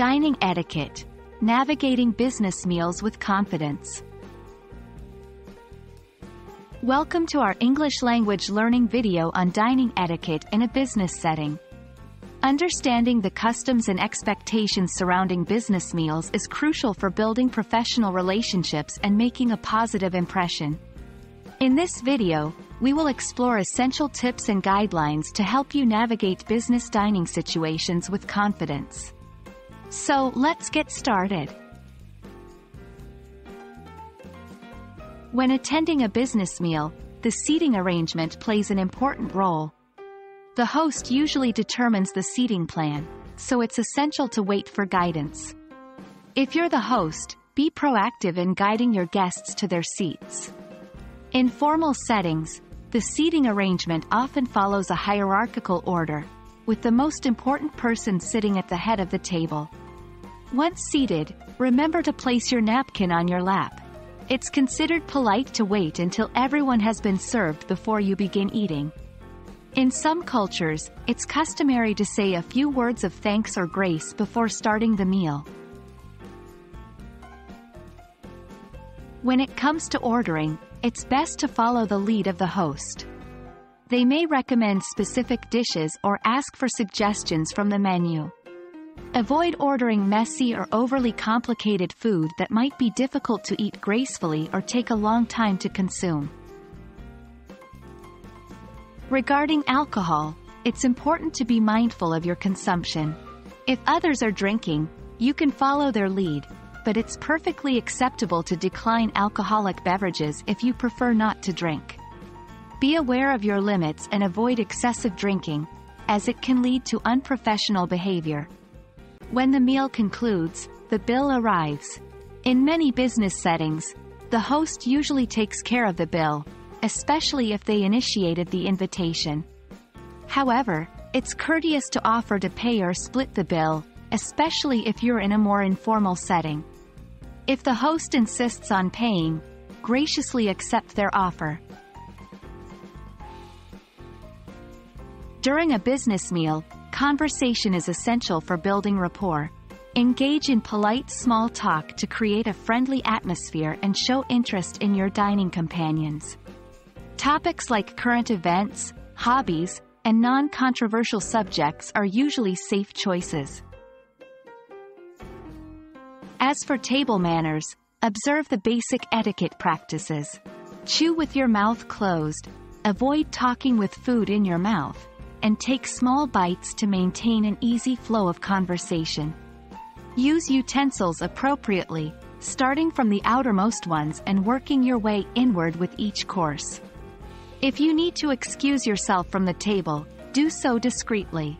Dining etiquette. Navigating business meals with confidence. Welcome to our English language learning video on dining etiquette in a business setting. Understanding the customs and expectations surrounding business meals is crucial for building professional relationships and making a positive impression. In this video, we will explore essential tips and guidelines to help you navigate business dining situations with confidence. So, let's get started. When attending a business meal, the seating arrangement plays an important role. The host usually determines the seating plan, so it's essential to wait for guidance. If you're the host, be proactive in guiding your guests to their seats. In formal settings, the seating arrangement often follows a hierarchical order, with the most important person sitting at the head of the table. Once seated, remember to place your napkin on your lap. It's considered polite to wait until everyone has been served before you begin eating. In some cultures, it's customary to say a few words of thanks or grace before starting the meal. When it comes to ordering, it's best to follow the lead of the host. They may recommend specific dishes or ask for suggestions from the menu. Avoid ordering messy or overly complicated food that might be difficult to eat gracefully or take a long time to consume. Regarding alcohol, it's important to be mindful of your consumption. If others are drinking, you can follow their lead, but it's perfectly acceptable to decline alcoholic beverages if you prefer not to drink. Be aware of your limits and avoid excessive drinking, as it can lead to unprofessional behavior. When the meal concludes, the bill arrives. In many business settings, the host usually takes care of the bill, especially if they initiated the invitation. However, it's courteous to offer to pay or split the bill, especially if you're in a more informal setting. If the host insists on paying, graciously accept their offer. During a business meal, conversation is essential for building rapport. Engage in polite small talk to create a friendly atmosphere and show interest in your dining companions. Topics like current events, hobbies, and non-controversial subjects are usually safe choices. As for table manners, observe the basic etiquette practices. Chew with your mouth closed, avoid talking with food in your mouth, and take small bites to maintain an easy flow of conversation. Use utensils appropriately, starting from the outermost ones and working your way inward with each course. If you need to excuse yourself from the table, do so discreetly.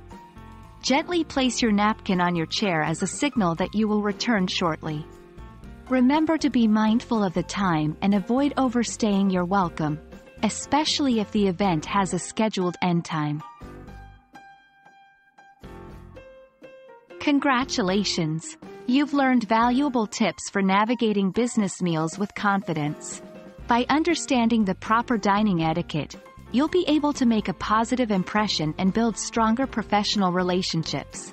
Gently place your napkin on your chair as a signal that you will return shortly. Remember to be mindful of the time and avoid overstaying your welcome, especially if the event has a scheduled end time. Congratulations! You've learned valuable tips for navigating business meals with confidence. By understanding the proper dining etiquette, you'll be able to make a positive impression and build stronger professional relationships.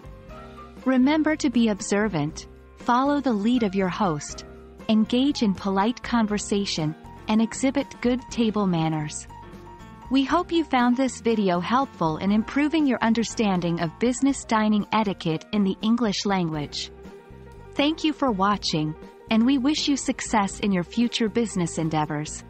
Remember to be observant, follow the lead of your host, engage in polite conversation, and exhibit good table manners. We hope you found this video helpful in improving your understanding of business dining etiquette in the English language. Thank you for watching, and we wish you success in your future business endeavors.